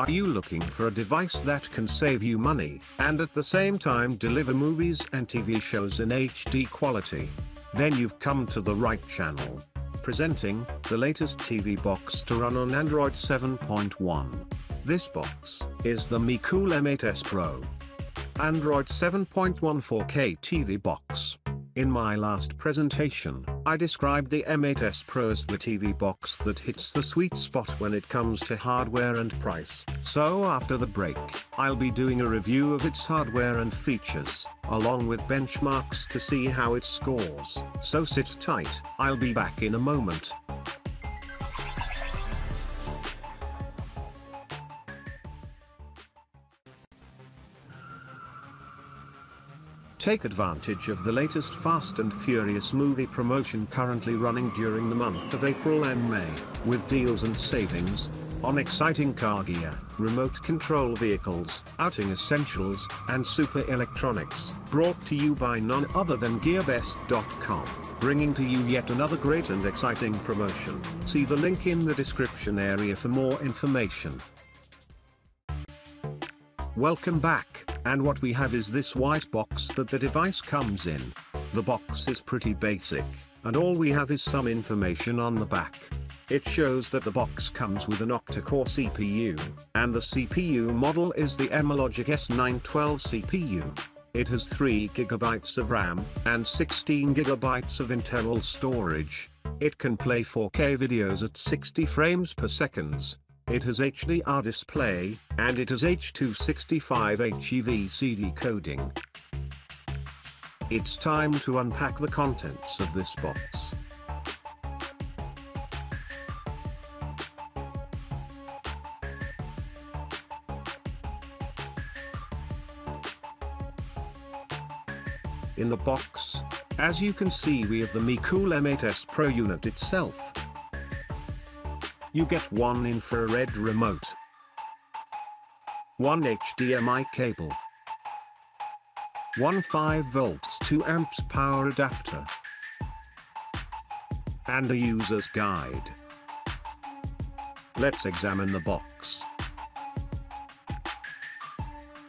Are you looking for a device that can save you money, and at the same time deliver movies and TV shows in HD quality? Then you've come to the right channel. Presenting, the latest TV box to run on Android 7.1. This box, is the Mecool M8s Pro. Android 7.1 4K TV box. In my last presentation, I described the M8s Pro as the TV box that hits the sweet spot when it comes to hardware and price. So after the break, I'll be doing a review of its hardware and features, along with benchmarks to see how it scores. So sit tight, I'll be back in a moment. Take advantage of the latest Fast and Furious movie promotion currently running during the month of April and May, with deals and savings, on exciting car gear, remote control vehicles, outing essentials, and super electronics. Brought to you by none other than GearBest.com, bringing to you yet another great and exciting promotion. See the link in the description area for more information. Welcome back. And what we have is this white box that the device comes in. The box is pretty basic, and all we have is some information on the back. It shows that the box comes with an octa-core CPU, and the CPU model is the Amlogic S912 CPU. It has 3GB of RAM, and 16GB of internal storage. It can play 4K videos at 60 frames per second, it has HDR display, and it has H265 HEVC decoding. It's time to unpack the contents of this box. In the box, as you can see we have the Mecool M8s Pro unit itself, you get one infrared remote, one HDMI cable, one 5 volts 2 amps power adapter, and a user's guide. Let's examine the box.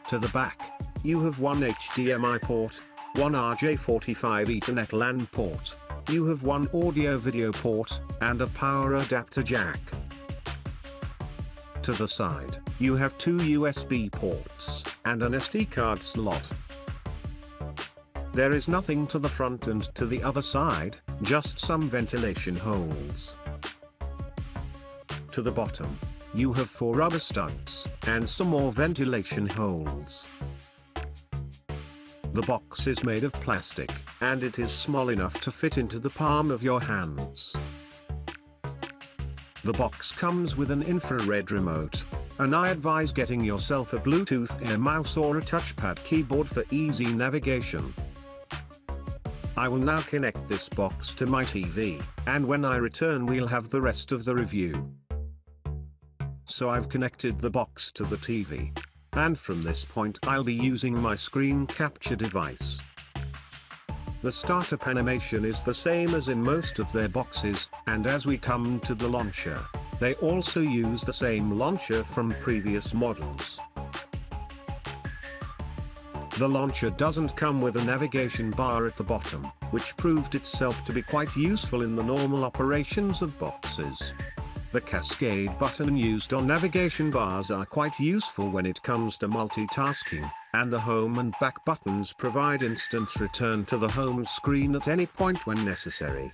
To the back, you have one HDMI port, one RJ45 Ethernet LAN port, you have one audio video port, and a power adapter jack. To the side, you have two USB ports, and an SD card slot. There is nothing to the front and to the other side, just some ventilation holes. To the bottom, you have four rubber studs, and some more ventilation holes. The box is made of plastic, and it is small enough to fit into the palm of your hands. The box comes with an infrared remote, and I advise getting yourself a Bluetooth Air mouse or a touchpad keyboard for easy navigation. I will now connect this box to my TV, and when I return we'll have the rest of the review. So I've connected the box to the TV. And from this point I'll be using my screen capture device. The startup animation is the same as in most of their boxes, and as we come to the launcher, they also use the same launcher from previous models. The launcher doesn't come with a navigation bar at the bottom, which proved itself to be quite useful in the normal operations of boxes. The cascade button used on navigation bars are quite useful when it comes to multitasking, and the home and back buttons provide instant return to the home screen at any point when necessary.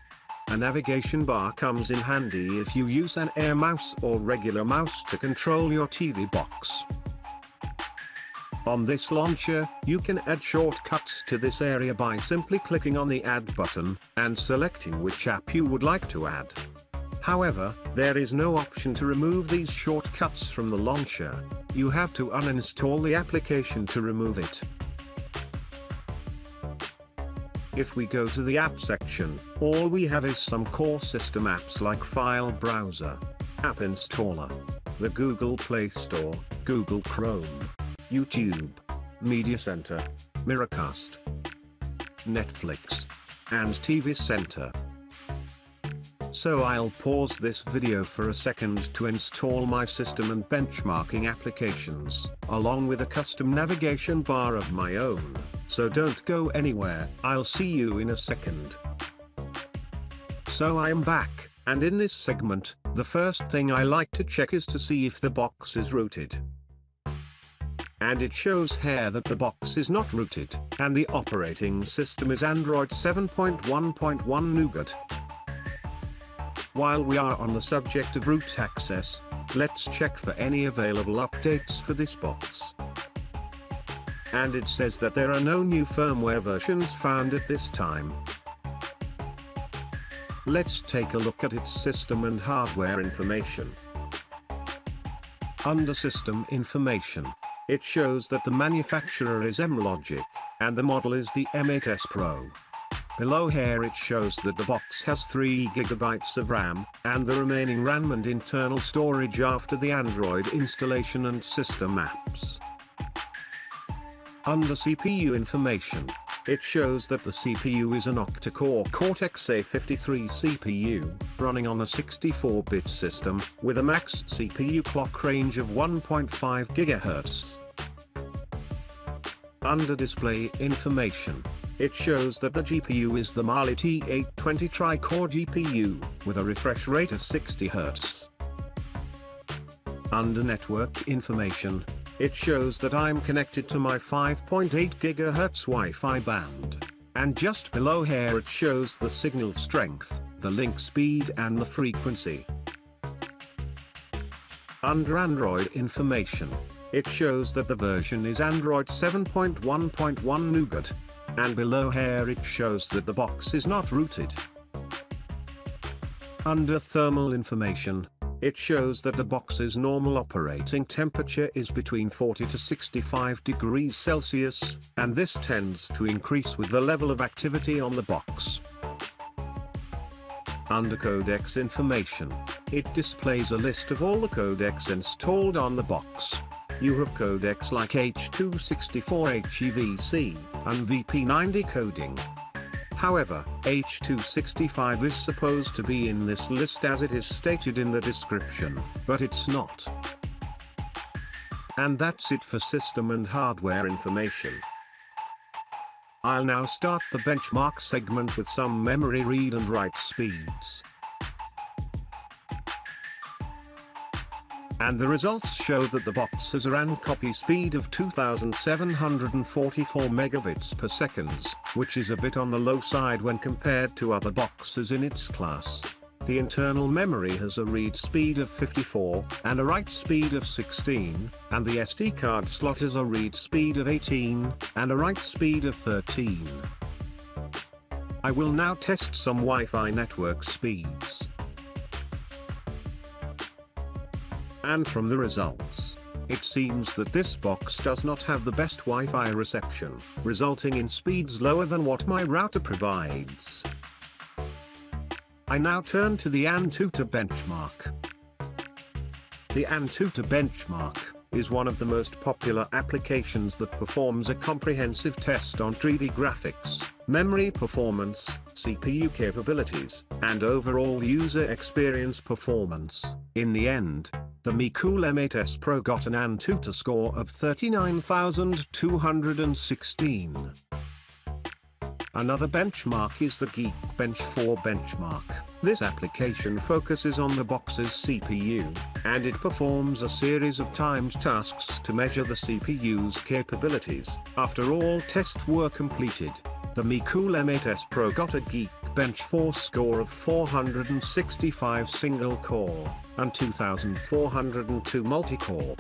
A navigation bar comes in handy if you use an air mouse or regular mouse to control your TV box. On this launcher, you can add shortcuts to this area by simply clicking on the Add button, and selecting which app you would like to add. However, there is no option to remove these shortcuts from the launcher, you have to uninstall the application to remove it. If we go to the app section, all we have is some core system apps like File Browser, App Installer, the Google Play Store, Google Chrome, YouTube, Media Center, Miracast, Netflix, and TV Center. So I'll pause this video for a second to install my system and benchmarking applications, along with a custom navigation bar of my own, so don't go anywhere, I'll see you in a second. So I am back, and in this segment, the first thing I like to check is to see if the box is rooted. And it shows here that the box is not rooted, and the operating system is Android 7.1.1 Nougat. While we are on the subject of root access, let's check for any available updates for this box. And it says that there are no new firmware versions found at this time. Let's take a look at its system and hardware information. Under System Information, it shows that the manufacturer is Amlogic, and the model is the M8S Pro. Below here it shows that the box has 3GB of RAM, and the remaining RAM and internal storage after the Android installation and system apps. Under CPU information, it shows that the CPU is an octa-core Cortex-A53 CPU, running on a 64-bit system, with a max CPU clock range of 1.5 GHz. Under display information, it shows that the GPU is the Mali T820 tri-core GPU, with a refresh rate of 60 Hz. Under network information, it shows that I'm connected to my 5.8 GHz Wi-Fi band. And just below here it shows the signal strength, the link speed and the frequency. Under Android information, it shows that the version is Android 7.1.1 Nougat, and below here it shows that the box is not rooted. Under thermal information, it shows that the box's normal operating temperature is between 40 to 65 degrees Celsius, and this tends to increase with the level of activity on the box. Under codecs information, it displays a list of all the codecs installed on the box. You have codecs like H264 HEVC, and VP9 decoding. However, H265 is supposed to be in this list as it is stated in the description, but it's not. And that's it for system and hardware information. I'll now start the benchmark segment with some memory read and write speeds. And the results show that the box has a RAM copy speed of 2744 megabits per second, which is a bit on the low side when compared to other boxes in its class. The internal memory has a read speed of 54, and a write speed of 16, and the SD card slot has a read speed of 18, and a write speed of 13. I will now test some Wi-Fi network speeds. And from the results, it seems that this box does not have the best Wi-Fi reception, resulting in speeds lower than what my router provides. I now turn to the Antutu benchmark. The Antutu benchmark is one of the most popular applications that performs a comprehensive test on 3D graphics, memory performance, CPU capabilities, and overall user experience performance. In the end, the Mecool M8S Pro got an Antutu score of 39,216. Another benchmark is the Geekbench 4 benchmark. This application focuses on the box's CPU, and it performs a series of timed tasks to measure the CPU's capabilities. After all tests were completed, the Mecool M8S Pro got a Geekbench 4 score of 465 single-core, and 2402 multi-core.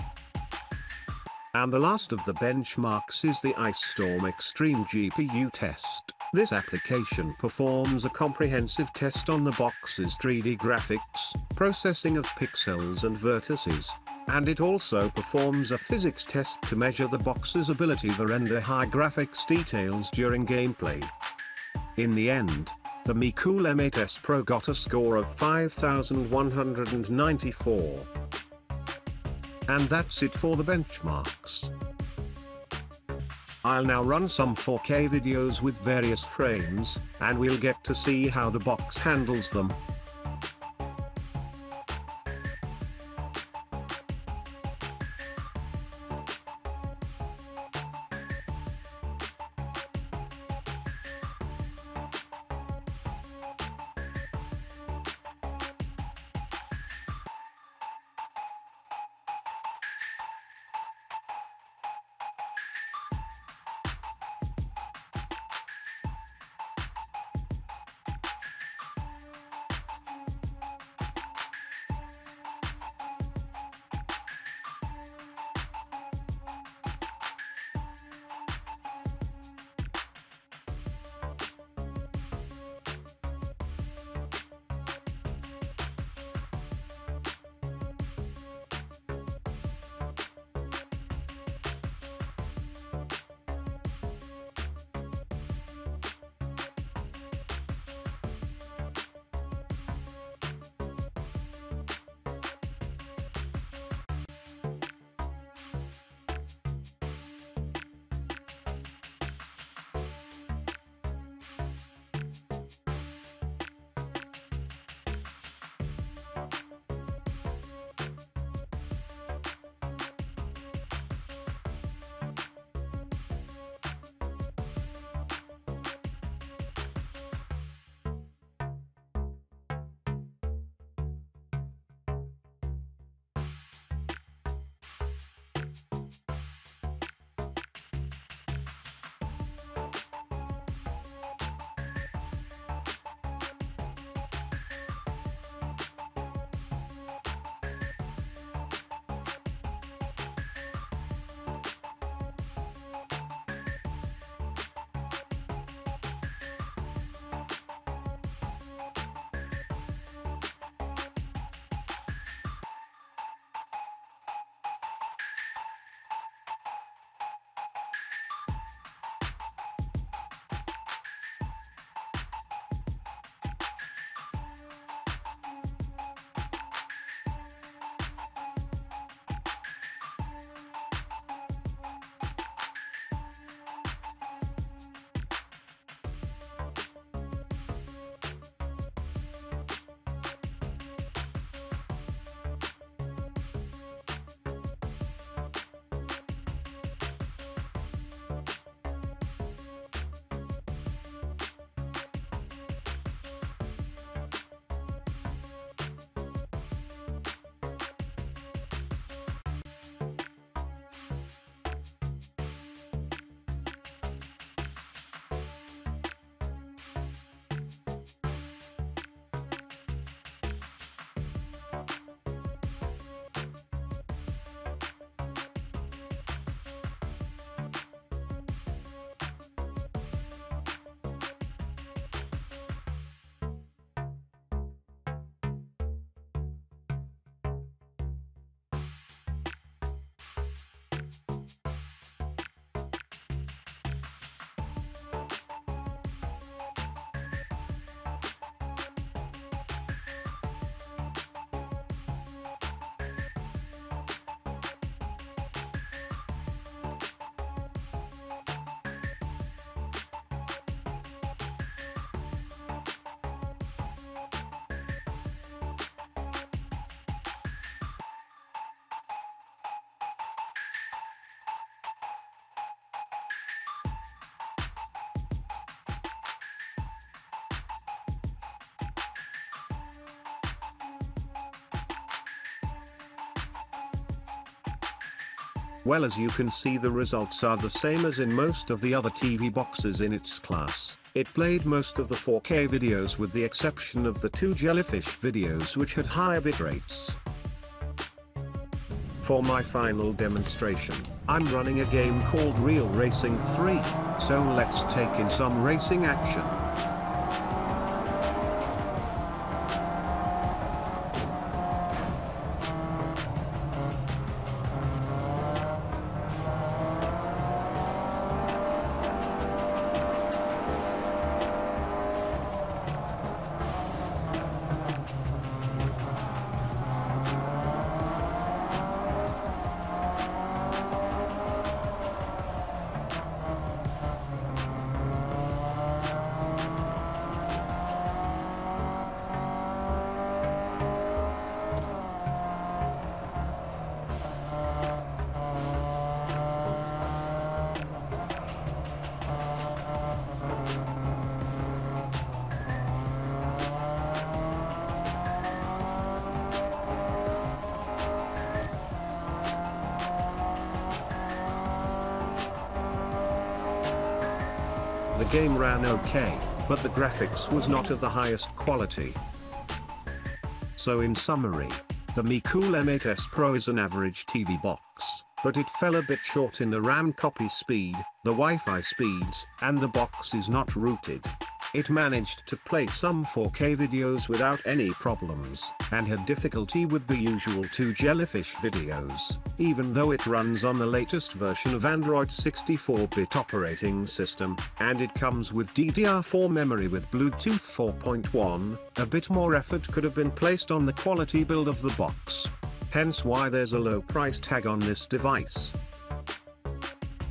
And the last of the benchmarks is the Ice Storm Extreme GPU test. This application performs a comprehensive test on the box's 3D graphics, processing of pixels and vertices, and it also performs a physics test to measure the box's ability to render high graphics details during gameplay. In the end, the Mecool M8S Pro got a score of 5194. And that's it for the benchmarks. I'll now run some 4K videos with various frames, and we'll get to see how the box handles them. Well as you can see the results are the same as in most of the other TV boxes in its class. It played most of the 4K videos with the exception of the two jellyfish videos which had higher bit rates. For my final demonstration, I'm running a game called Real Racing 3, so let's take in some racing action. Game ran okay, but the graphics was not of the highest quality. So in summary, the Mecool M8s Pro is an average TV box, but it fell a bit short in the RAM copy speed, the Wi-Fi speeds, and the box is not rooted. It managed to play some 4K videos without any problems, and had difficulty with the usual two jellyfish videos, even though it runs on the latest version of Android 64-bit operating system, and it comes with DDR4 memory with Bluetooth 4.1, a bit more effort could have been placed on the quality build of the box. Hence why there's a low price tag on this device.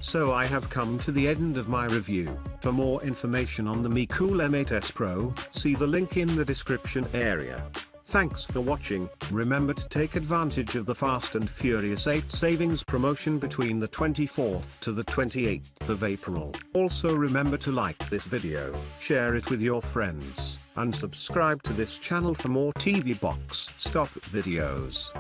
So I have come to the end of my review. For more information on the Mecool M8s Pro, see the link in the description area. Thanks for watching, remember to take advantage of the Fast and Furious 8 savings promotion between the 24th to the 28th of April. Also remember to like this video, share it with your friends, and subscribe to this channel for more TV Box Stop videos.